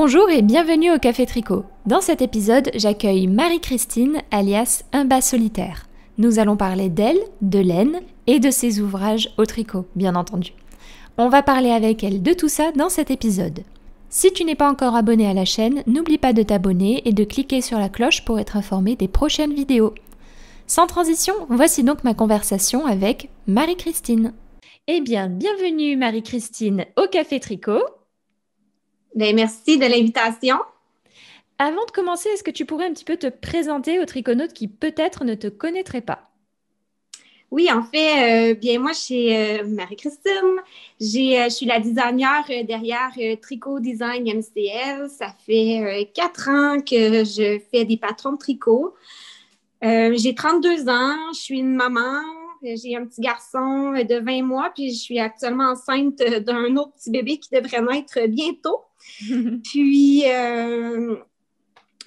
Bonjour et bienvenue au Café Tricot. Dans cet épisode, j'accueille Marie-Christine, alias Un bas solitaire. Nous allons parler d'elle, de laine et de ses ouvrages au tricot, bien entendu. On va parler avec elle de tout ça dans cet épisode. Si tu n'es pas encore abonné à la chaîne, n'oublie pas de t'abonner et de cliquer sur la cloche pour être informé des prochaines vidéos. Sans transition, voici donc ma conversation avec Marie-Christine. Eh bien, bienvenue Marie-Christine au Café Tricot. Ben, merci de l'invitation. Avant de commencer, est-ce que tu pourrais un petit peu te présenter aux triconautes qui peut-être ne te connaîtraient pas? Oui, en fait, euh, bien moi, je suis euh, Marie-Christine. Euh, je suis la designer derrière Tricot Design MCL. Ça fait quatre ans que je fais des patrons de tricot. J'ai 32 ans, je suis une maman, j'ai un petit garçon de 20 mois, puis je suis actuellement enceinte d'un autre petit bébé qui devrait naître bientôt. puis, euh,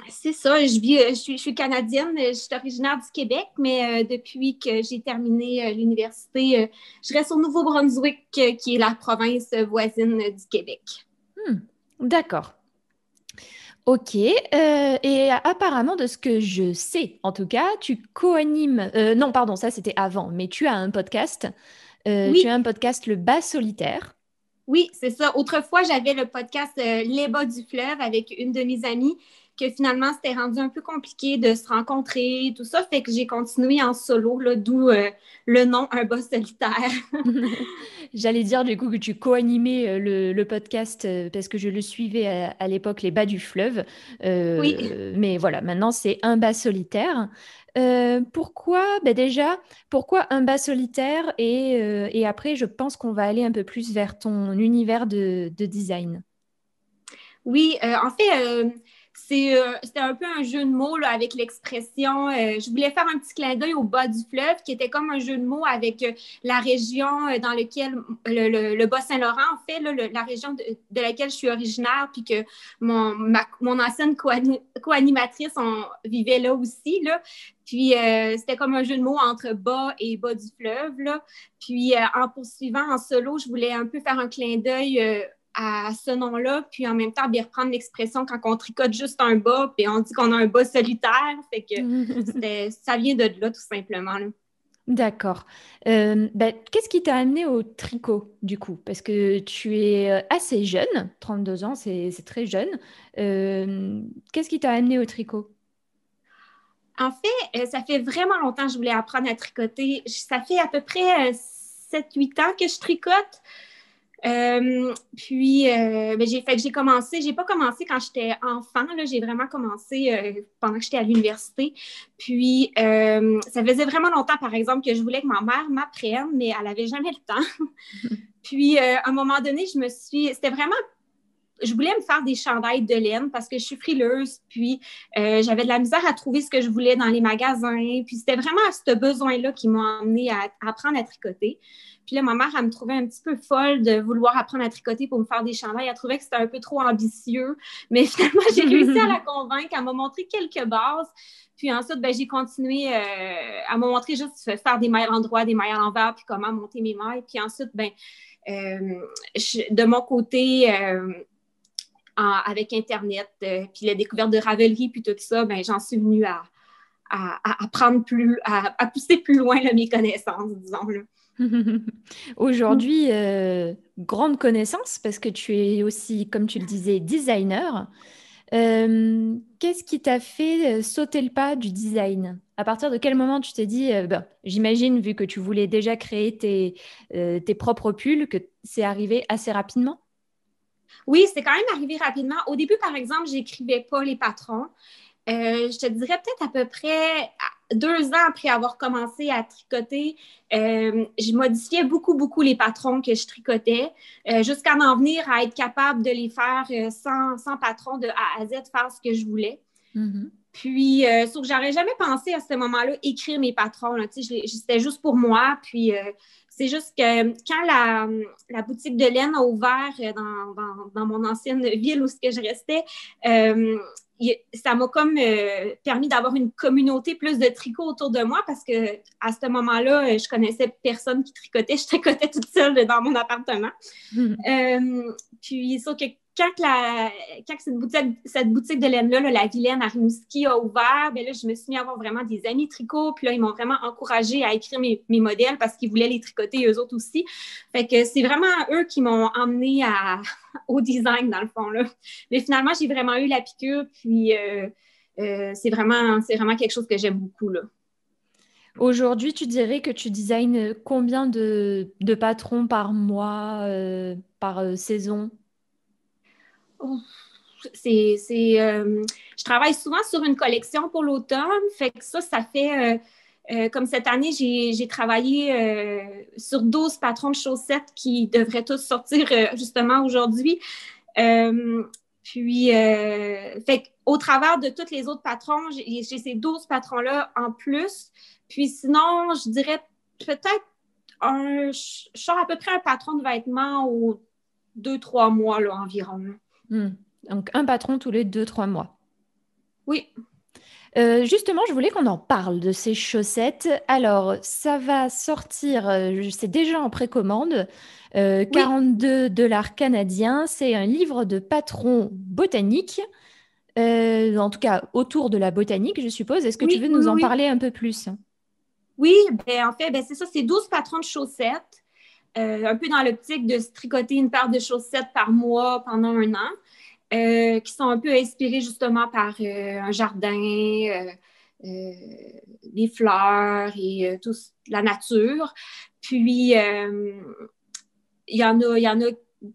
c'est ça, je, vis, je, suis, je suis canadienne, je suis originaire du Québec, mais euh, depuis que j'ai terminé euh, l'université, je reste au Nouveau-Brunswick, qui est la province voisine du Québec. Hmm, d'accord. Ok, et apparemment, de ce que je sais, en tout cas, tu co-animes, non, pardon, ça c'était avant, mais tu as un podcast, oui. tu as un podcast Le Bas Solitaire. Oui, c'est ça. Autrefois, j'avais le podcast euh, Les bas du fleuve avec une de mes amies que finalement, c'était rendu un peu compliqué de se rencontrer, tout ça. Fait que j'ai continué en solo, d'où euh, le nom Un bas solitaire. J'allais dire du coup que tu co-animais euh, le, podcast parce que je le suivais à, l'époque, Les bas du fleuve. oui. Mais voilà, maintenant, c'est Un bas solitaire. Euh, pourquoi ben Déjà, pourquoi un bas solitaire euh, et, après, je pense qu'on va aller un peu plus vers ton univers de, design? Oui, euh, en fait, euh, c'était un peu un jeu de mots avec l'expression. Euh, je voulais faire un petit clin d'œil au bas du fleuve, qui était comme un jeu de mots avec euh, la région dans laquelle le, Bas-Saint-Laurent, en fait, la région de, laquelle je suis originaire, puis que mon, mon ancienne co-animatrice vivait là aussi. Là. Puis c'était comme un jeu de mots entre bas et bas du fleuve. Là. Puis en poursuivant en solo, je voulais un peu faire un clin d'œil à ce nom-là, puis en même temps, bien reprendre l'expression quand on tricote juste un bas, puis on dit qu'on a un bas solitaire. Fait que ça vient de là, tout simplement. D'accord. Euh, ben, qu'est-ce qui t'a amené au tricot, du coup? Parce que tu es euh, assez jeune, 32 ans, c'est très jeune. Euh, qu'est-ce qui t'a amené au tricot? En fait, ça fait vraiment longtemps que je voulais apprendre à tricoter. Ça fait à peu près 7-8 ans que je tricote. Euh, puis, euh, ben, j'ai fait j'ai commencé, j'ai pas commencé quand j'étais enfant, j'ai vraiment commencé euh, pendant que j'étais à l'université. Puis, ça faisait vraiment longtemps, par exemple, que je voulais que ma mère m'apprenne, mais elle avait jamais le temps. puis, à un moment donné, je me suis, c'était vraiment je voulais me faire des chandails de laine parce que je suis frileuse, puis j'avais de la misère à trouver ce que je voulais dans les magasins. Puis c'était vraiment ce besoin-là qui m'a amené à, apprendre à tricoter. Puis là, ma mère, elle me trouvait un petit peu folle de vouloir apprendre à tricoter pour me faire des chandails. Elle trouvait que c'était un peu trop ambitieux. Mais finalement, j'ai réussi à la convaincre. Elle m'a montré quelques bases. Puis ensuite, ben, j'ai continué euh, à me montrer juste faire des mailles à l'endroit, des mailles à l'envers, puis comment monter mes mailles. Puis ensuite, ben, euh, de mon côté, euh, avec Internet, puis la découverte de Ravelry, puis tout ça, ben, j'en suis venue à, à, prendre plus, à, pousser plus loin mes connaissances, disons. Là. Aujourd'hui, euh, grande connaissance parce que tu es aussi, comme tu le disais, designer. Euh, qu'est-ce qui t'a fait euh, sauter le pas du design? À partir de quel moment tu t'es dit, ben, j'imagine, vu que tu voulais déjà créer tes, tes propres pulls, que c'est arrivé assez rapidement? Oui, c'est quand même arrivé rapidement. Au début, par exemple, j'écrivais pas les patrons. je te dirais peut-être à peu près deux ans après avoir commencé à tricoter, euh, je modifiais beaucoup, beaucoup les patrons que je tricotais, euh, jusqu'à en venir à être capable de les faire euh, sans, sans, patron de A à Z, faire ce que je voulais. Mm-hmm. Puis, sauf que j'aurais jamais pensé à ce moment-là écrire mes patrons. C'était juste pour moi. Puis, c'est juste que quand la, la, boutique de laine a ouvert dans, dans, dans mon ancienne ville où ce que je restais, ça m'a comme euh, permis d'avoir une communauté plus de tricot autour de moi parce que à ce moment-là, euh, je connaissais personne qui tricotait. Je tricotais toute seule dans mon appartement. Hmm. Euh, puis, sauf que quand, cette, boutique, de laine-là, la Vilaine à Rimouski, a ouvert, ben là, je me suis mis à avoir vraiment des amis tricot. Puis là, ils m'ont vraiment encouragée à écrire mes, modèles parce qu'ils voulaient les tricoter eux autres aussi. Fait que c'est vraiment eux qui m'ont emmené au design, dans le fond. Là. Mais finalement, j'ai vraiment eu la piqûre. Puis euh, euh, c'est vraiment, vraiment quelque chose que j'aime beaucoup. Là. Aujourd'hui, tu dirais que tu designes combien de, de patrons par mois, euh, par saison? C'est, euh, je travaille souvent sur une collection pour l'automne, fait que ça, ça fait, euh, euh, comme cette année, j'ai, travaillé sur 12 patrons de chaussettes qui devraient tous sortir justement aujourd'hui. puis, fait au travers de tous les autres patrons, j'ai, ces 12 patrons-là en plus. Puis sinon, je dirais peut-être un, je sors à peu près un patron de vêtements aux deux, trois mois là, environ. Hmm. Donc un patron tous les deux, trois mois. Oui. Euh, justement, je voulais qu'on en parle de ces chaussettes. Alors, ça va sortir, euh, c'est déjà en précommande, 42 euh, dollars canadiens. C'est un livre de patron botanique, en tout cas autour de la botanique, je suppose. Est-ce que tu veux nous en parler un peu plus? Oui, ben, en fait, ben, c'est ça, c'est 12 patrons de chaussettes. Euh, un peu dans l'optique de se tricoter une paire de chaussettes par mois pendant un an, euh, qui sont un peu inspirés justement par euh, un jardin, les fleurs et tout, la nature. Puis, il y en a, y en a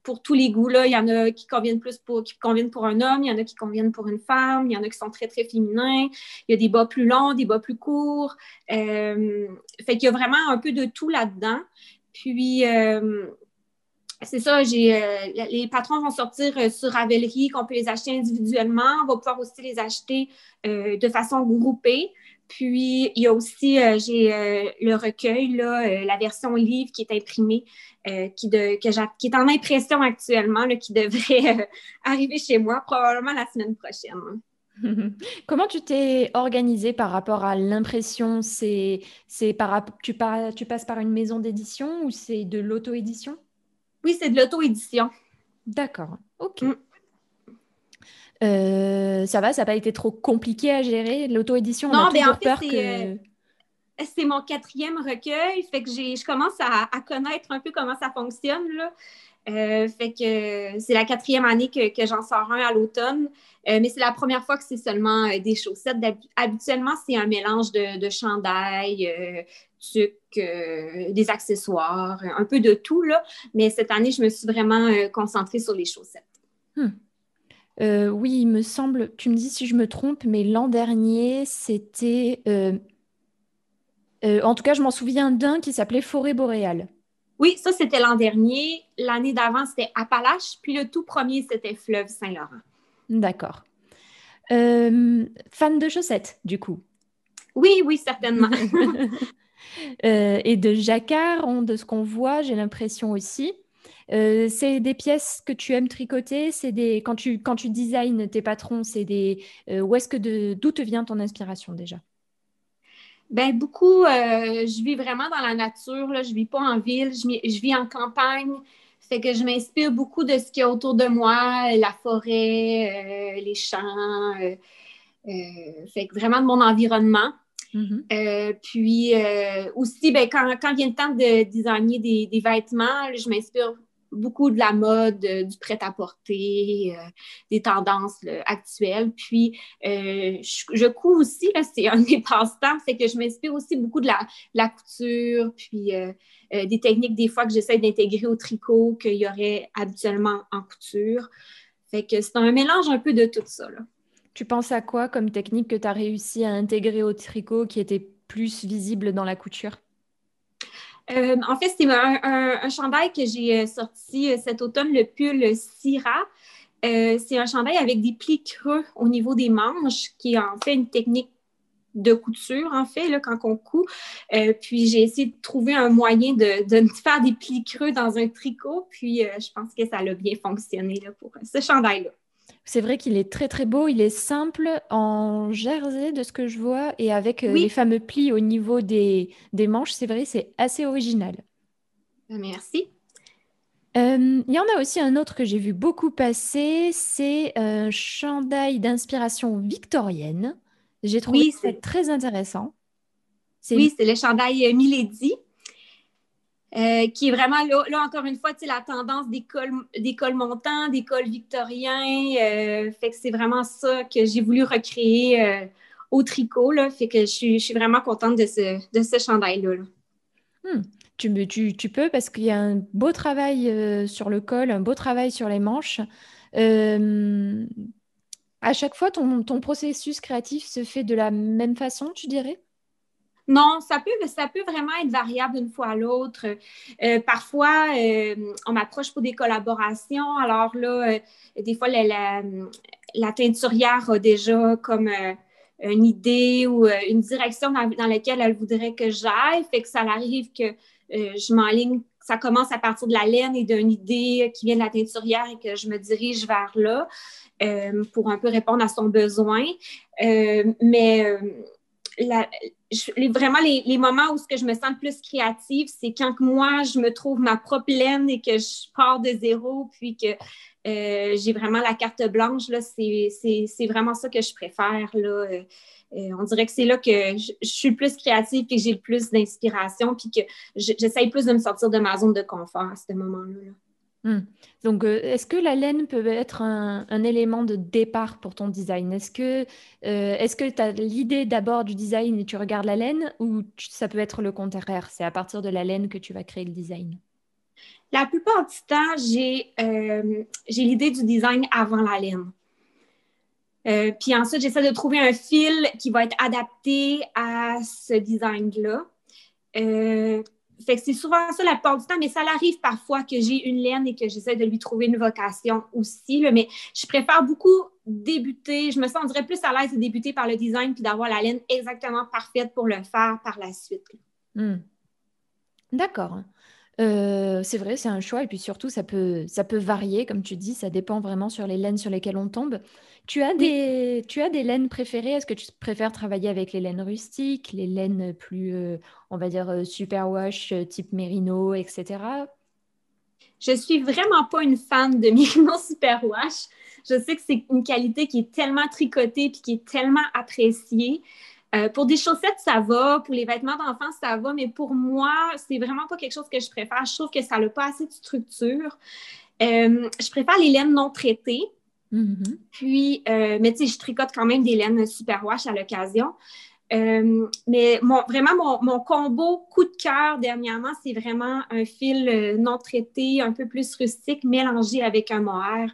pour tous les goûts, là, il y en a qui conviennent plus pour, qui conviennent pour un homme, il y en a qui conviennent pour une femme, il y en a qui sont très, très féminins, il y a des bas plus longs, des bas plus courts. fait qu'il y a vraiment un peu de tout là-dedans. Puis, euh, c'est ça, j'ai, euh, les patrons vont sortir euh, sur Ravelry, qu'on peut les acheter individuellement. On va pouvoir aussi les acheter de façon groupée. Puis, il y a aussi, j'ai le recueil, là, la version livre qui est imprimée, qui, de, qui est en impression actuellement, qui devrait arriver chez moi probablement la semaine prochaine. Comment tu t'es organisée par rapport à l'impression? C'est, c'est par, tu, tu passes par une maison d'édition ou c'est de l'auto-édition? Oui, c'est de l'auto-édition. D'accord, ok. Mm. Euh, ça va, ça n'a pas été trop compliqué à gérer l'auto-édition? Non, mais en fait, c'est, euh, c'est mon quatrième recueil, fait que j'ai, je commence à, connaître un peu comment ça fonctionne. Là. Euh, fait que c'est la quatrième année que, j'en sors un à l'automne. Euh, mais c'est la première fois que c'est seulement euh, des chaussettes. Habituellement, c'est un mélange de, de chandail, des accessoires, un peu de tout. Là. Mais cette année, je me suis vraiment concentrée sur les chaussettes. Hmm. oui, il me semble, tu me dis si je me trompe, mais l'an dernier, c'était... en tout cas, je m'en souviens d'un qui s'appelait Forêt boréale. Oui, ça, c'était l'an dernier. L'année d'avant, c'était Appalaches. Puis le tout premier, c'était Fleuve Saint-Laurent. D'accord. Euh, fan de chaussettes, du coup Oui, oui, certainement. Euh, et de jacquard, de ce qu'on voit, j'ai l'impression aussi. Euh, c'est des pièces que tu aimes tricoter, c'est des quand tu quand tu designs tes patrons, c'est des où est-ce que de d'où te vient ton inspiration déjà? Ben beaucoup, euh, je vis vraiment dans la nature. Là. Je ne vis pas en ville, je, vis en campagne. Fait que je m'inspire beaucoup de ce qu'il y a autour de moi, la forêt, euh, les champs. Euh, fait que vraiment de mon environnement. Mm-hmm. puis aussi, ben, quand, quand vient le temps de designer des, des vêtements, je m'inspire beaucoup de la mode, euh, du prêt-à-porter, euh, des tendances actuelles. Puis, euh, je, couds aussi, c'est un des passe-temps, c'est que je m'inspire aussi beaucoup de la, couture, puis des techniques des fois que j'essaie d'intégrer au tricot qu'il y aurait habituellement en couture. Fait que c'est un mélange un peu de tout ça. Tu penses à quoi comme technique que tu as réussi à intégrer au tricot qui était plus visible dans la couture? Euh, en fait, c'est un, chandail que j'ai euh, sorti euh, cet automne, le pull Syrah. c'est un chandail avec des plis creux au niveau des manches, qui est en fait une technique de couture, en fait, là, quand on coud. puis j'ai essayé de trouver un moyen de, faire des plis creux dans un tricot. Puis je pense que ça a bien fonctionné pour ce chandail-là. C'est vrai qu'il est très très beau, il est simple en jersey de ce que je vois et avec euh, les fameux plis au niveau des, manches, c'est vrai, c'est assez original. Ben, merci. il y en a aussi un autre que j'ai vu beaucoup passer, c'est un chandail d'inspiration victorienne. J'ai trouvé ça très intéressant. Oui, c'est le chandail Milady. Euh, qui est vraiment là, encore une fois, la tendance des cols, montants, des cols victoriens. Euh, fait que c'est vraiment ça que j'ai voulu recréer euh, au tricot. Là, fait que je suis, vraiment contente de ce, de ce chandail-là. Hmm. Tu, tu, tu, peux parce qu'il y a un beau travail sur le col, un beau travail sur les manches. à chaque fois, ton, ton processus créatif se fait de la même façon, tu dirais? Non, ça peut, ça peut vraiment être variable d'une fois à l'autre. Euh, parfois, euh, on m'approche pour des collaborations. Alors là, euh, des fois, la, teinturière a déjà comme une idée ou une direction dans, laquelle elle voudrait que j'aille. Fait que ça arrive que je m'enligne, ça commence à partir de la laine et d'une idée qui vient de la teinturière et que je me dirige vers là pour un peu répondre à son besoin. mais vraiment, les, moments où ce que je me sens le plus créative, c'est quand moi, je me trouve ma propre laine et que je pars de zéro, puis que euh, j'ai vraiment la carte blanche. C'est vraiment ça que je préfère. Là. Euh, euh, on dirait que c'est là que je, suis le plus créative et que j'ai le plus d'inspiration, puis que j'essaye plus de me sortir de ma zone de confort à ce moment-là. là Hmm. Donc, euh, est-ce que la laine peut être un, élément de départ pour ton design? Est-ce que euh, tu as l'idée d'abord du design et tu regardes la laine ou ça peut être le contraire? C'est à partir de la laine que tu vas créer le design La plupart du temps, j'ai euh, l'idée du design avant la laine. puis ensuite, j'essaie de trouver un fil qui va être adapté à ce design-là fait que c'est souvent ça la plupart du temps, mais ça arrive parfois que j'ai une laine et que j'essaie de lui trouver une vocation aussi. mais je préfère beaucoup débuter. Je me dirait, plus à l'aise de débuter par le design puis d'avoir la laine exactement parfaite pour le faire par la suite. Hmm. D'accord. Euh, c'est vrai, c'est un choix et puis surtout, ça peut, ça peut varier, comme tu dis, ça dépend vraiment sur les laines sur lesquelles on tombe. Tu as des, tu as des laines préférées? Est-ce que tu préfères travailler avec les laines rustiques, les laines plus, euh, on va dire, euh, superwash, type Merino, etc.? Je suis vraiment pas une fan de Merino Superwash. Je sais que c'est une qualité qui est tellement tricotée et qui est tellement appréciée. Euh, pour des chaussettes, ça va. Pour les vêtements d'enfants, ça va. Mais pour moi, c'est vraiment pas quelque chose que je préfère. Je trouve que ça n'a pas assez de structure. Euh, je préfère les laines non traitées. Mm-hmm. Puis, euh, mais tu sais, je tricote quand même des laines super wash à l'occasion. mais vraiment, mon, combo coup de cœur dernièrement, c'est vraiment un fil non traité, un peu plus rustique, mélangé avec un mohair.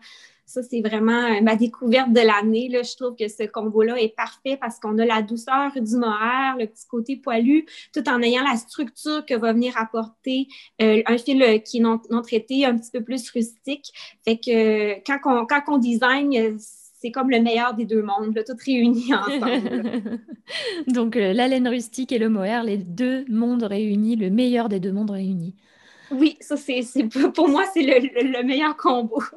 Ça, c'est vraiment euh, ma découverte de l'année. Je trouve que ce combo-là est parfait parce qu'on a la douceur du mohair, le petit côté poilu, tout en ayant la structure que va venir apporter euh, un fil euh, qui est non, traité, un petit peu plus rustique. Fait que quand on, quand on design, c'est comme le meilleur des deux mondes, tout réuni ensemble. Donc, la laine rustique et le mohair, les deux mondes réunis, le meilleur des deux mondes réunis. Oui, ça, c'est, pour moi, c'est le, meilleur combo.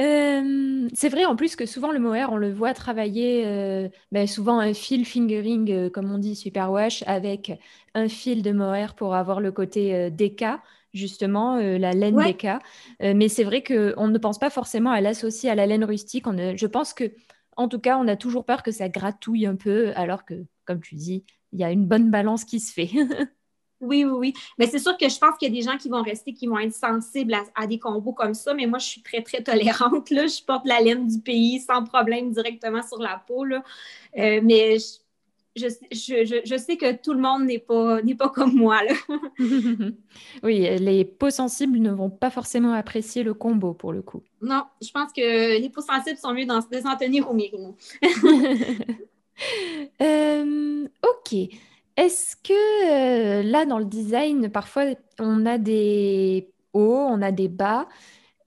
Euh, c'est vrai en plus que souvent le mohair, on le voit travailler euh, ben, souvent un fil fingering, euh, comme on dit, super wash, avec un fil de mohair pour avoir le côté DK, justement, la laine DK. mais c'est vrai qu'on ne pense pas forcément à l'associer à la laine rustique. je pense que, en tout cas, on a toujours peur que ça gratouille un peu, alors que, comme tu dis, il y a une bonne balance qui se fait. Oui, oui, oui. Mais c'est sûr que je pense qu'il y a des gens qui vont rester, qui vont être sensibles à, des combos comme ça, mais moi, je suis très, très tolérante. Là. Je porte la laine du pays sans problème directement sur la peau. Là. Euh, mais je, je, sais que tout le monde n'est pas, pas comme moi. Là. oui, les peaux sensibles ne vont pas forcément apprécier le combo pour le coup. Non, je pense que les peaux sensibles sont mieux dans, de s'en tenir au mérino. euh, ok. Est-ce que euh, là, dans le design, parfois, on a des hauts, on a des bas?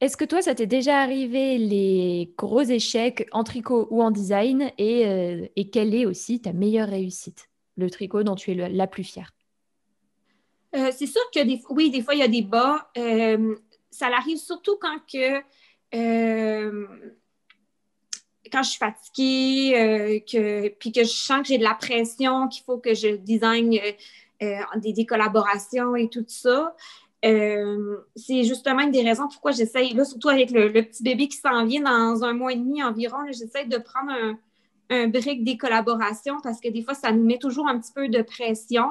Est-ce que toi, ça t'est déjà arrivé les gros échecs en tricot ou en design? Et, euh, quelle est aussi ta meilleure réussite, le tricot dont tu es la plus fière? Euh, c'est sûr que oui, des fois, il y a des bas. ça arrive surtout quand que quand je suis fatiguée, euh, que, puis que je sens que j'ai de la pression, qu'il faut que je design euh, euh, des, collaborations et tout ça. C'est justement une des raisons pourquoi j'essaye, là, surtout avec le, petit bébé qui s'en vient dans un mois et demi environ, j'essaie de prendre un, un des collaborations parce que des fois, ça nous met toujours un petit peu de pression.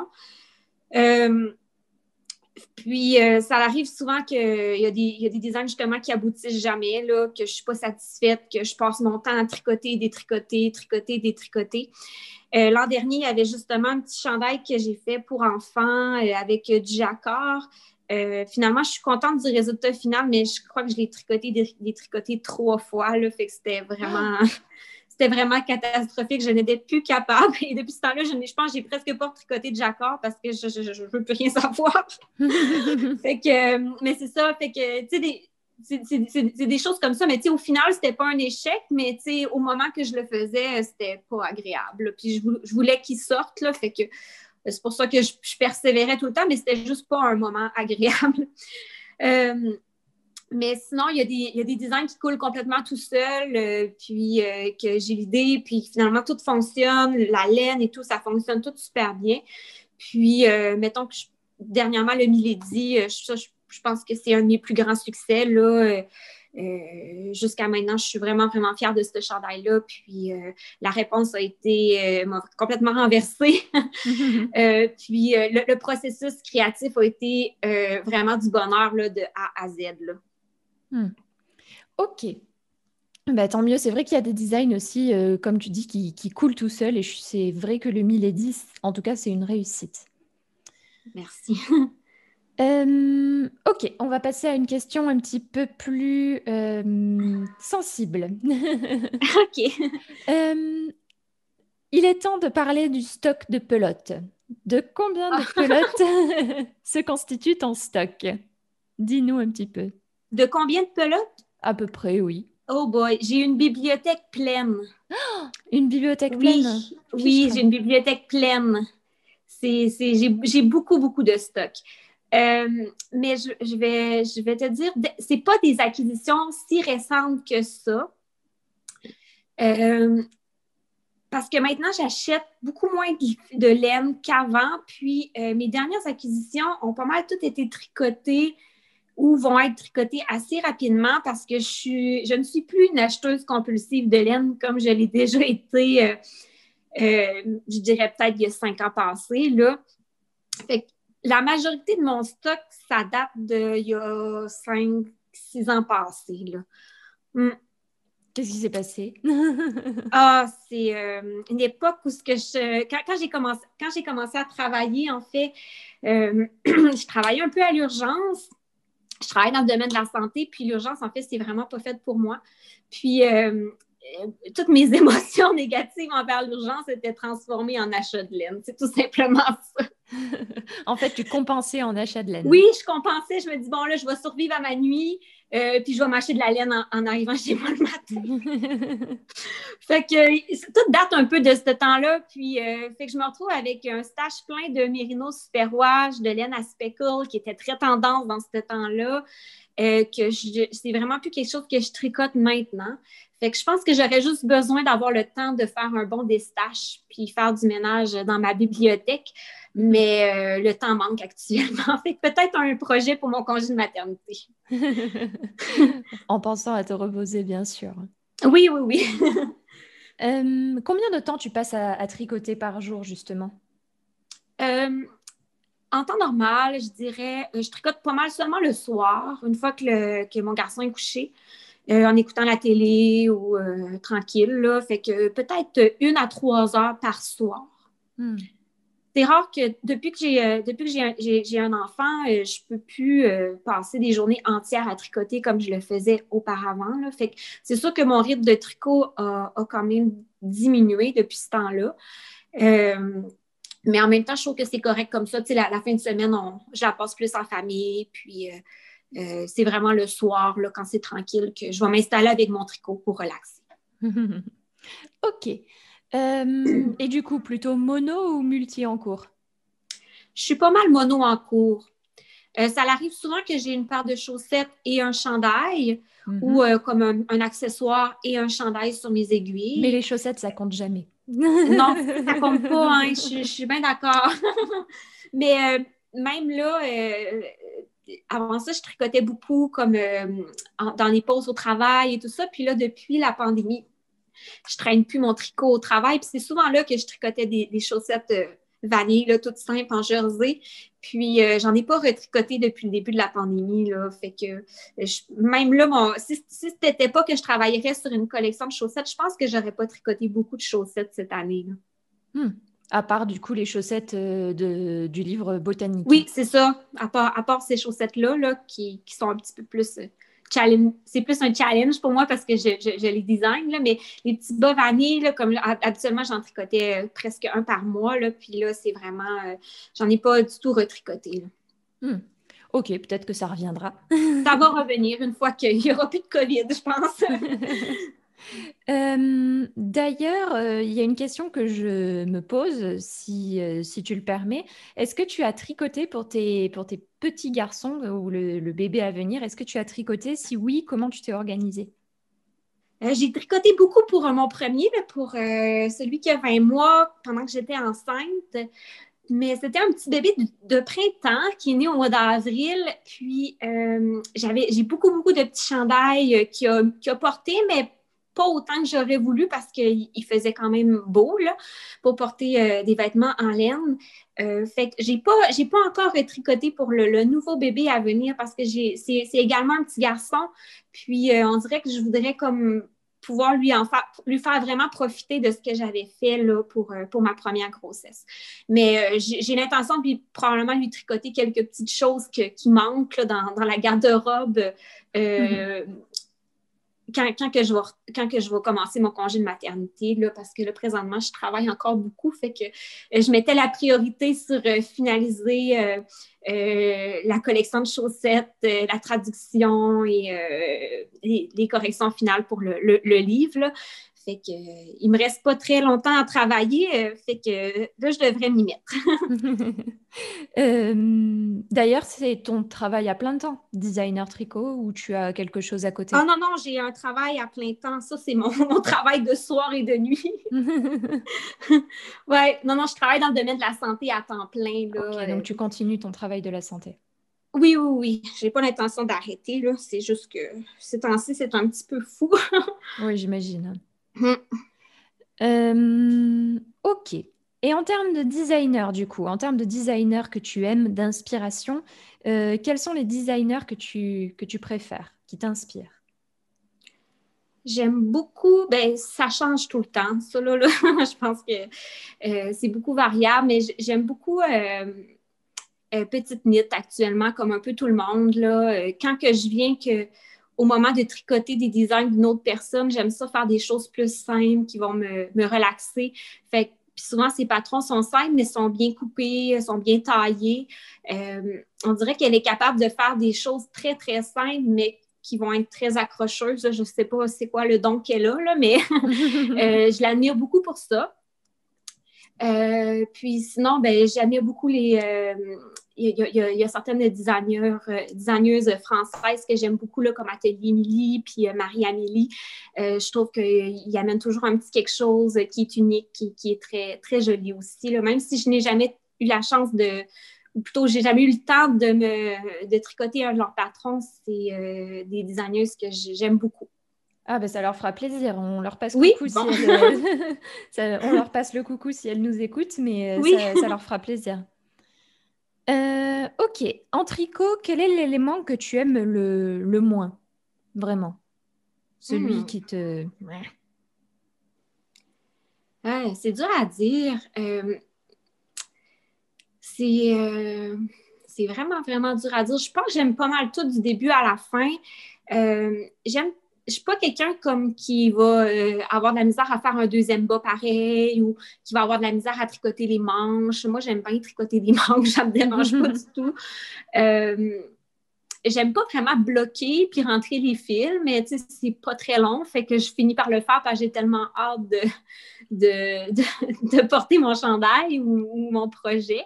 Euh, puis, euh, ça arrive souvent qu'il y, a des, y a des designs justement qui aboutissent jamais, là, que je ne suis pas satisfaite, que je passe mon temps à tricoter, détricoter, tricoter, détricoter. Euh, L'an dernier, il y avait justement un petit chandail que j'ai fait pour enfants euh, avec du jacquard. finalement, je suis contente du résultat final, mais je crois que je l'ai tricoté, détricoté trois fois. Là, fait que c'était vraiment. c'était vraiment catastrophique. Je n'étais plus capable. Et depuis ce temps-là, je, je pense que j'ai presque pas tricoté de jacquard parce que je ne veux plus rien savoir. fait que, mais c'est ça. Fait que, tu sais, c'est des choses comme ça. Mais au final, c'était pas un échec, mais au moment que je le faisais, c'était pas agréable. Puis je, voulais qu'il sorte, là. Fait que c'est pour ça que je, persévérais tout le temps, mais c'était juste pas un moment agréable. Euh, mais sinon, il y, a des, il y, a des, designs qui coulent complètement tout seul, euh, puis euh, que j'ai l'idée, puis finalement tout fonctionne, la laine et tout, ça fonctionne tout super bien. Puis, euh, mettons que dernièrement, le Milady, je, je, pense que c'est un de mes plus grands succès. Là. Jusqu'à maintenant, je suis vraiment, vraiment fière de ce chandail-là. Puis la réponse a été complètement renversée. puis le, processus créatif a été vraiment du bonheur là, de A à Z. Hmm. Ok. Bah, tant mieux. C'est vrai qu'il y a des designs aussi, euh, comme tu dis, qui, qui coulent tout seul. Et c'est vrai que le 1010, en tout cas, c'est une réussite. Merci. Euh, ok, on va passer à une question un petit peu plus euh, sensible. ok. il est temps de parler du stock de pelotes. De combien de ah. pelotes se constitue ton stock? Dis-nous un petit peu. De combien de pelotes? À peu près, oui. Oh boy, j'ai une bibliothèque pleine. une bibliothèque pleine? Oui, j'ai une bibliothèque pleine. j'ai beaucoup, beaucoup de stock. Euh, mais je, vais, je vais te dire, c'est pas des acquisitions si récentes que ça. Euh, parce que maintenant, j'achète beaucoup moins de, laine qu'avant. Puis, euh, mes dernières acquisitions ont pas mal toutes été tricotées ou vont être tricotés assez rapidement parce que je, suis, je ne suis plus une acheteuse compulsive de laine comme je l'ai déjà été, euh, euh, je dirais peut-être il y a cinq ans passés. Là. la majorité de mon stock, ça date d'il y a cinq, six ans passés. Là. Hmm. Qu'est-ce qui s'est passé? ah, c'est euh, une époque où ce que je, quand, j'ai commencé, quand j'ai commencé à travailler, en fait, je travaillais un peu à l'urgence je travaille dans le domaine de la santé, puis l'urgence, en fait, c'est vraiment pas fait pour moi. Puis, euh, euh, toutes mes émotions négatives envers l'urgence étaient transformées en achat de laine. C'est tout simplement ça. en fait, tu compensais en achat de laine. Oui, je compensais. Je me dis, bon, là, je vais survivre à ma nuit, euh, puis je vais m'acheter de la laine en, arrivant chez moi le matin. fait que tout date un peu de ce temps-là. Puis, euh, fait que je me retrouve avec un stage plein de mérinos super de laine à speckle qui était très tendance dans ce temps-là. Euh, que c'est vraiment plus quelque chose que je tricote maintenant. Fait que je pense que j'aurais juste besoin d'avoir le temps de faire un bon déstache puis faire du ménage dans ma bibliothèque. Mais euh, le temps manque actuellement. Fait que peut-être un projet pour mon congé de maternité. en pensant à te reposer, bien sûr. Oui, oui, oui. Euh, combien de temps tu passes à, tricoter par jour, justement? En temps normal, je dirais, je tricote pas mal seulement le soir, une fois que, que mon garçon est couché. Euh, en écoutant la télé ou euh, tranquille. Là. Fait que peut-être une à trois heures par soir. Hmm. C'est rare que depuis que j'ai euh, depuis que j'ai un, enfant, je peux plus passer des journées entières à tricoter comme je le faisais auparavant. Là. Fait que c'est sûr que mon rythme de tricot a, quand même diminué depuis ce temps-là. Mais en même temps, je trouve que c'est correct comme ça. Tu sais, la, fin de semaine, on, je la passe plus en famille. Puis euh, c'est vraiment le soir, là, quand c'est tranquille, que je vais m'installer avec mon tricot pour relaxer. OK. Euh, et du coup, plutôt mono ou multi en cours? Je suis pas mal mono en cours. Euh, ça arrive souvent que j'ai une paire de chaussettes et un chandail mhm. ou comme un, accessoire et un chandail sur mes aiguilles. Mais les chaussettes, ça compte jamais. Non, ça compte pas. Hein, je, je, suis bien d'accord. Mais même là, avant ça, je tricotais beaucoup comme dans les pauses au travail et tout ça. Puis là, depuis la pandémie, je traîne plus mon tricot au travail. Puis c'est souvent là que je tricotais des, chaussettes vanille, là, toutes simples en jersey. Puis, euh, j'en ai pas retricoté depuis le début de la pandémie. Là, fait que même là, mon, si, si c'était pas que je travaillerais sur une collection de chaussettes, je pense que j'aurais pas tricoté beaucoup de chaussettes cette année. Hmm. À part, du coup, les chaussettes euh, de, du livre botanique. Oui, c'est ça. À part, à part ces chaussettes-là, là, qui, qui, sont un petit peu plus c'est plus un challenge pour moi parce que je, les design, là, mais les petits bas vanille, comme habituellement, j'en tricotais euh, presque un par mois, là, puis là, c'est vraiment, euh, j'en ai pas du tout retricoté. Hmm. OK, peut-être que ça reviendra. ça va revenir une fois qu'il n'y aura plus de COVID, je pense. Euh, d'ailleurs, euh, il y a une question que je me pose, si, euh, si tu le permets. Est-ce que tu as tricoté pour tes, pour tes petits garçons ou le, bébé à venir? Est-ce que tu as tricoté? Si oui, comment tu t'es organisée? J'ai tricoté beaucoup pour mon premier, pour celui qui a 20 mois pendant que j'étais enceinte. Mais c'était un petit bébé de, printemps qui est né au mois d'avril. Puis j'ai beaucoup, beaucoup de petits chandails qu'il a, qui a porté, mais pas autant que j'aurais voulu parce qu'il faisait quand même beau là, pour porter euh, des vêtements en laine. Euh, fait que j'ai pas, j'ai pas encore tricoté pour le, nouveau bébé à venir parce que c'est, également un petit garçon. Puis euh, on dirait que je voudrais comme pouvoir lui, en faire, lui faire vraiment profiter de ce que j'avais fait là, pour, pour ma première grossesse. Mais j'ai, l'intention de probablement lui tricoter quelques petites choses qui manquent dans, la garde-robe. Mm-hmm quand, que je vais, quand que je vais commencer mon congé de maternité, là, parce que là, présentement, je travaille encore beaucoup, fait que euh, je mettais la priorité sur euh, finaliser euh, la collection de chaussettes, la traduction et les, corrections finales pour le, le livre. Fait que euh, il me reste pas très longtemps à travailler, euh, fait que là, je devrais m'y mettre. Euh, d'ailleurs, c'est ton travail à plein temps, designer tricot, ou tu as quelque chose à côté? Ah non, non, j'ai un travail à plein temps. Ça, c'est mon, travail de soir et de nuit. ouais, non, non, je travaille dans le domaine de la santé à temps plein. Là, donc tu continues ton travail de la santé. Oui, oui, oui. J'ai pas l'intention d'arrêter. C'est juste que ces temps-ci, c'est un petit peu fou. oui, j'imagine. Euh, ok. Et en termes de designer, du coup, en termes de designer que tu aimes, d'inspiration, euh, quels sont les designers que tu, que tu préfères, qui t'inspirent? J'aime beaucoup, ben, ça change tout le temps. Ça, là, je pense que euh, c'est beaucoup variable, mais j'aime beaucoup Petite Knit actuellement, comme un peu tout le monde. Là. Quand que je viens que au moment de tricoter des designs d'une autre personne, j'aime ça faire des choses plus simples qui vont me, relaxer. Fait puis souvent, ces patrons sont simples, mais sont bien coupés, sont bien taillés. Euh, on dirait qu'elle est capable de faire des choses très, très simples, mais qui vont être très accrocheuses. Je ne sais pas c'est quoi le don qu'elle a, là, mais euh, je l'admire beaucoup pour ça. Euh, puis sinon, ben, j'admire beaucoup les, il y, a, certaines designers, euh, designeuses françaises que j'aime beaucoup, là, comme Atelier Émilie puis euh, Marie-Amélie. Euh, je trouve qu'ils amènent toujours un petit quelque chose qui est unique, qui, est très, très joli aussi. Là. Même si je n'ai jamais eu la chance de, ou plutôt, j'ai jamais eu le temps de, me, de tricoter un de leurs patrons, c'est des designeuses que j'aime beaucoup. Ah ben ça leur fera plaisir. On leur passe oui, coucou si on leur passe le coucou si elles nous écoutent, mais ça leur fera plaisir. Euh, ok. En tricot, quel est l'élément que tu aimes le, moins Vraiment? Celui hmm. qui te. c'est dur à dire. Euh, euh, c'est vraiment, vraiment dur à dire. Je pense que j'aime pas mal tout du début à la fin. j'aime je suis pas quelqu'un comme qui va euh, avoir de la misère à faire un deuxième bas pareil ou qui va avoir de la misère à tricoter les manches. Moi, j'aime bien tricoter des manches, ça me dérange pas du tout. Euh, j'aime pas vraiment bloquer puis rentrer les fils, mais c'est pas très long, fait que je finis par le faire parce que j'ai tellement hâte de, de, porter mon chandail ou, mon projet.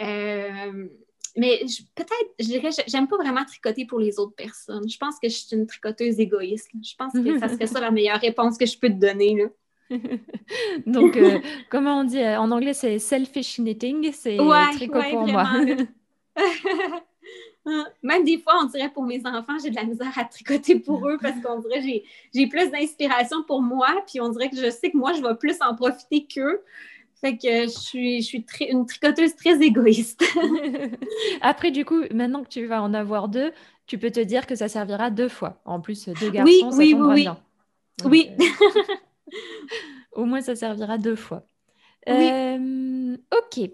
Euh, mais peut-être, je dirais, j'aime pas vraiment tricoter pour les autres personnes. Je pense que je suis une tricoteuse égoïste. Je pense que ça serait ça la meilleure réponse que je peux te donner. Là. Donc, euh, comment on dit euh, en anglais, c'est selfish knitting, c'est tricot pour moi. Même des fois, on dirait pour mes enfants, j'ai de la misère à tricoter pour eux parce qu'on dirait que j'ai plus d'inspiration pour moi, puis on dirait que je sais que moi, je vais plus en profiter qu'eux. Fait que je suis, je suis une tricoteuse très égoïste. Après, du coup, maintenant que tu vas en avoir deux, tu peux te dire que ça servira deux fois. En plus, deux garçons, oui, ça oui, oui, bien. oui. Euh, au moins, ça servira deux fois. Oui. Euh, ok.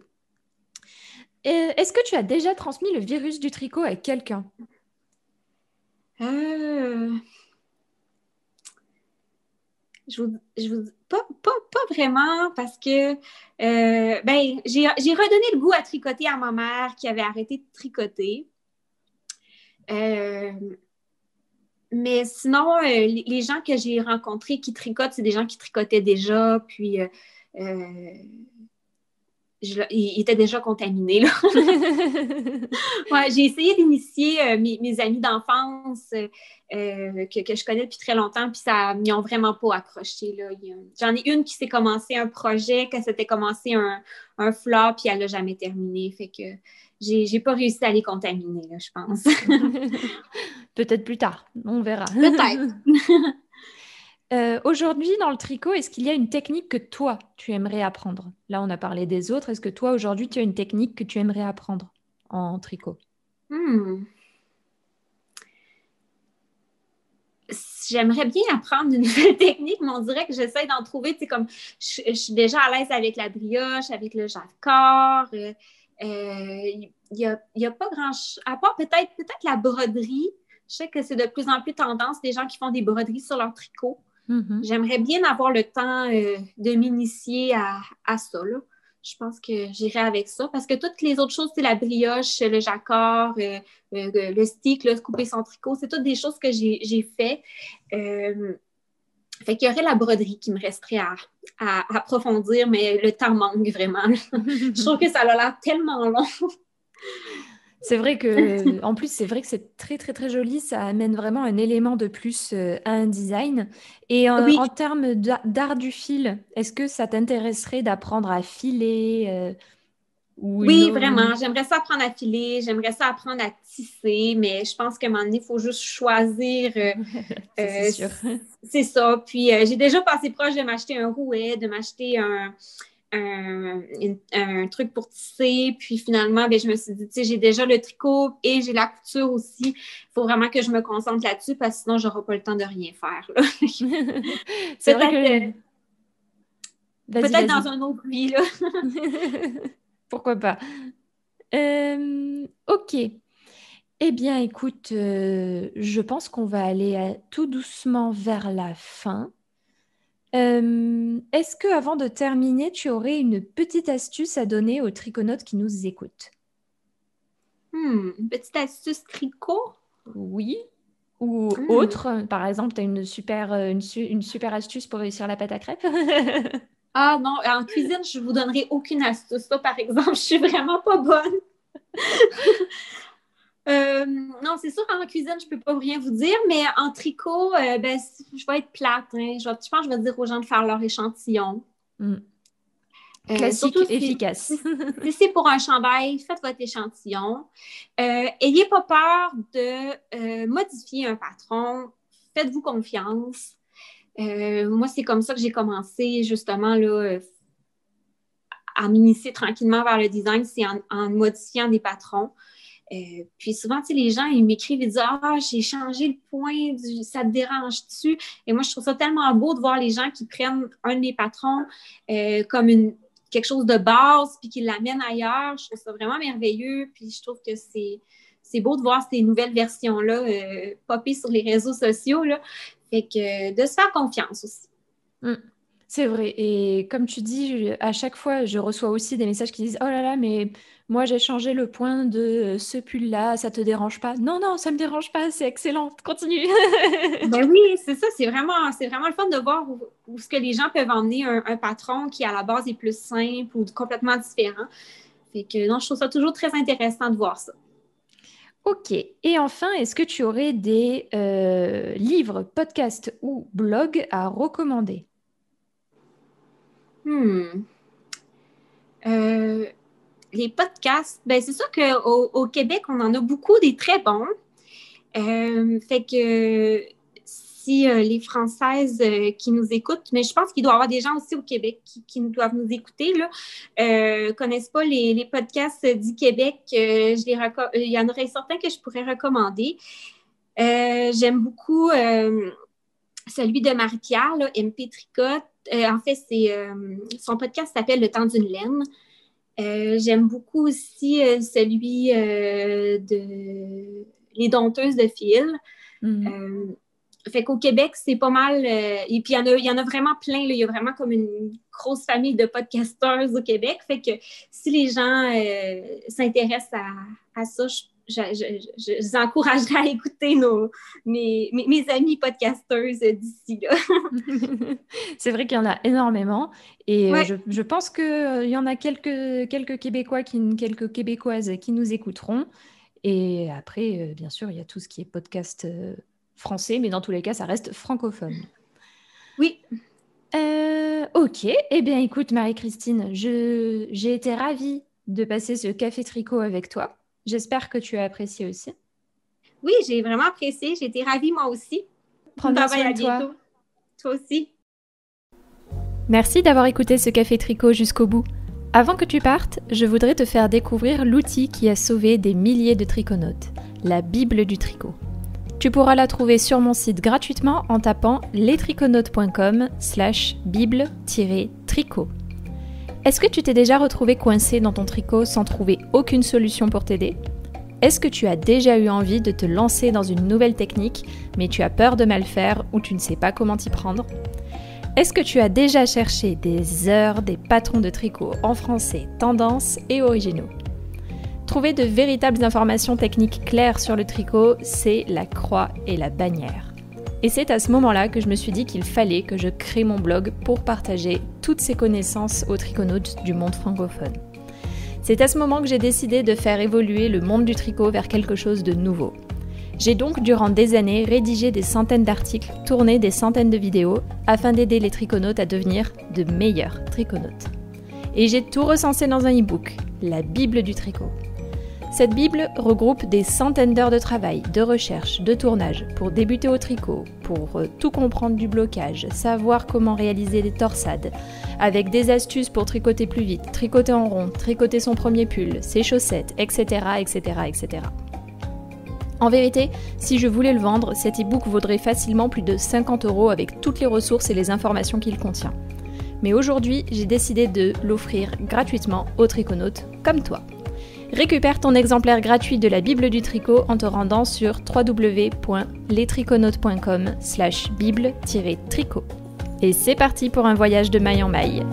Euh, est-ce que tu as déjà transmis le virus du tricot à quelqu'un? Je vous, pas, pas, pas, vraiment parce que ben, j'ai redonné le goût à tricoter à ma mère qui avait arrêté de tricoter. Euh, mais sinon, euh, les gens que j'ai rencontrés qui tricotent, c'est des gens qui tricotaient déjà, puis euh, ils étaient déjà contaminés. ouais, j'ai essayé d'initier mes, amis d'enfance que, je connais depuis très longtemps, puis ça m'y ont vraiment pas accroché. J'en ai une qui s'est commencé un projet, qu'elle s'était commencé un, un flop, puis elle l'a jamais terminé. Fait que j'ai pas réussi à les contaminer, je pense. Peut-être plus tard, on verra. Peut-être. Euh, aujourd'hui, dans le tricot, est-ce qu'il y a une technique que toi, tu aimerais apprendre? Là, on a parlé des autres. Est-ce que toi, aujourd'hui, tu as une technique que tu aimerais apprendre en tricot? Hmm. J'aimerais bien apprendre une nouvelle technique, mais on dirait que j'essaie d'en trouver. Tu comme je, suis déjà à l'aise avec la brioche, avec le jacquard. Euh, il euh, n'y a, pas grand chose, à part peut-être peut la broderie. Je sais que c'est de plus en plus tendance des gens qui font des broderies sur leur tricot. Mm-hmm. J'aimerais bien avoir le temps euh, de m'initier à, à, ça. Je pense que j'irai avec ça parce que toutes les autres choses, c'est la brioche, le jacquard, euh, le stick, le couper son tricot, c'est toutes des choses que j'ai fait. Fait qu'il y aurait la broderie qui me resterait à, approfondir, mais le temps manque vraiment. je trouve que ça a l'air tellement long. C'est vrai que, en plus, c'est vrai que c'est très, très, très joli. Ça amène vraiment un élément de plus euh, à un design. Et en termes d'art du fil, est-ce que ça t'intéresserait d'apprendre à filer euh, oui, vraiment. J'aimerais ça apprendre à filer, j'aimerais ça apprendre à tisser, mais je pense qu'à un moment donné, il faut juste choisir. Euh, c'est euh, ça. Puis j'ai déjà passé proche de m'acheter un rouet, de m'acheter un, un, truc pour tisser. Puis finalement, ben, je me suis dit, tu sais, j'ai déjà le tricot et j'ai la couture aussi. Il faut vraiment que je me concentre là-dessus parce que sinon, je n'aurai pas le temps de rien faire. c'est vrai que. Peut-être dans un autre vie, là. pourquoi pas. Euh, ok. Eh bien, écoute, euh, je pense qu'on va aller euh, tout doucement vers la fin. Est-ce que, avant de terminer, tu aurais une petite astuce à donner aux triconautes qui nous écoutent? Hmm, Une petite astuce tricot? Oui. Ou hmm. autre. Par exemple, tu as une super, une, une super astuce pour réussir la pâte à crêpes? Ah non, en cuisine, je ne vous donnerai aucune astuce. Ça, par exemple, je suis vraiment pas bonne. Euh, non, c'est sûr, en cuisine, je ne peux pas rien vous dire, mais en tricot, euh, ben, je vais être plate. Hein. Je, pense que je vais dire aux gens de faire leur échantillon. Mm. Euh, Classique, efficace. Si c'est pour un chandail, faites votre échantillon. ayez pas peur de modifier un patron. Faites-vous confiance. Moi, c'est comme ça que j'ai commencé justement là, à m'initier tranquillement vers le design, c'est en, modifiant des patrons. Euh, puis souvent, les gens, ils m'écrivent, ils disent Ah, j'ai changé le point, ça te dérange-tu? Et moi, je trouve ça tellement beau de voir les gens qui prennent un de mes patrons comme une, quelque chose de base, puis qui l'amènent ailleurs. Je trouve ça vraiment merveilleux. Puis je trouve que c'est, c'est beau de voir ces nouvelles versions-là popper sur les réseaux sociaux. Là. Fait que de se faire confiance aussi. Mm. c'est vrai. Et comme tu dis, à chaque fois, je reçois aussi des messages qui disent Oh là là, mais moi j'ai changé le point de ce pull-là, ça te dérange pas? Non, non, ça me dérange pas, c'est excellent, continue. ben oui, c'est ça, c'est vraiment, c'est vraiment le fun de voir où, ce que les gens peuvent emmener un, patron qui à la base est plus simple ou complètement différent. Fait que non, je trouve ça toujours très intéressant de voir ça. Ok. Et enfin, est-ce que tu aurais des euh, livres, podcasts ou blogs à recommander? Hmm. euh, les podcasts, ben c'est sûr qu'au au Québec, on en a beaucoup des très bons. Euh, fait que si euh, les Françaises euh, qui nous écoutent, mais je pense qu'il doit y avoir des gens aussi au Québec qui, doivent nous écouter, là, connaissent pas les, podcasts du Québec. il y en aurait certains que je pourrais recommander. J'aime beaucoup celui de Marie-Pierre, MP Tricotte. en fait, c'est son podcast s'appelle Le temps d'une laine. J'aime beaucoup aussi celui de Les dompteuses de fil. Mm-hmm. Fait qu'au Québec, c'est pas mal. Euh, et puis, il y, en a, y en a vraiment plein. Il y a vraiment comme une grosse famille de podcasteurs au Québec. Fait que si les gens euh, s'intéressent à, ça, je, je, les encouragerais à écouter nos, mes, mes, amis podcasteuses d'ici là. c'est vrai qu'il y en a énormément. Et euh, je, pense qu'il y en a quelques, quelques Québécois, qui, quelques Québécoises qui nous écouteront. Et après, bien sûr, il y a tout ce qui est podcast français, mais dans tous les cas, ça reste francophone. Oui. Euh, ok, eh bien écoute Marie-Christine, j'ai été ravie de passer ce café tricot avec toi. J'espère que tu as apprécié aussi. Oui, j'ai vraiment apprécié. J'ai été ravie moi aussi. Prends soin de toi. Toi aussi. Merci d'avoir écouté ce café tricot jusqu'au bout. Avant que tu partes, je voudrais te faire découvrir l'outil qui a sauvé des milliers de triconautes, la Bible du tricot. Tu pourras la trouver sur mon site gratuitement en tapant lestriconotes.com slash bible-tricot. Est-ce que tu t'es déjà retrouvé coincé dans ton tricot sans trouver aucune solution pour t'aider? Est-ce que tu as déjà eu envie de te lancer dans une nouvelle technique, mais tu as peur de mal faire ou tu ne sais pas comment t'y prendre? Est-ce que tu as déjà cherché des heures des patrons de tricot en français, tendances et originaux? Trouver de véritables informations techniques claires sur le tricot, c'est la croix et la bannière. Et c'est à ce moment-là que je me suis dit qu'il fallait que je crée mon blog pour partager toutes ces connaissances aux triconautes du monde francophone. C'est à ce moment que j'ai décidé de faire évoluer le monde du tricot vers quelque chose de nouveau. J'ai donc durant des années rédigé des centaines d'articles, tourné des centaines de vidéos afin d'aider les triconautes à devenir de meilleurs triconautes. Et j'ai tout recensé dans un e-book, la Bible du tricot. Cette Bible regroupe des centaines d'heures de travail, de recherche, de tournage pour débuter au tricot, pour euh, tout comprendre du blocage, savoir comment réaliser des torsades, avec des astuces pour tricoter plus vite, tricoter en rond, tricoter son premier pull, ses chaussettes, etc. etc., etc. En vérité, si je voulais le vendre, cet e-book vaudrait facilement plus de 50 euros avec toutes les ressources et les informations qu'il contient. Mais aujourd'hui, j'ai décidé de l'offrir gratuitement aux triconautes comme toi. Récupère ton exemplaire gratuit de la Bible du tricot en te rendant sur www.lestriconautes.com slash bible-tricot. Et c'est parti pour un voyage de maille en maille.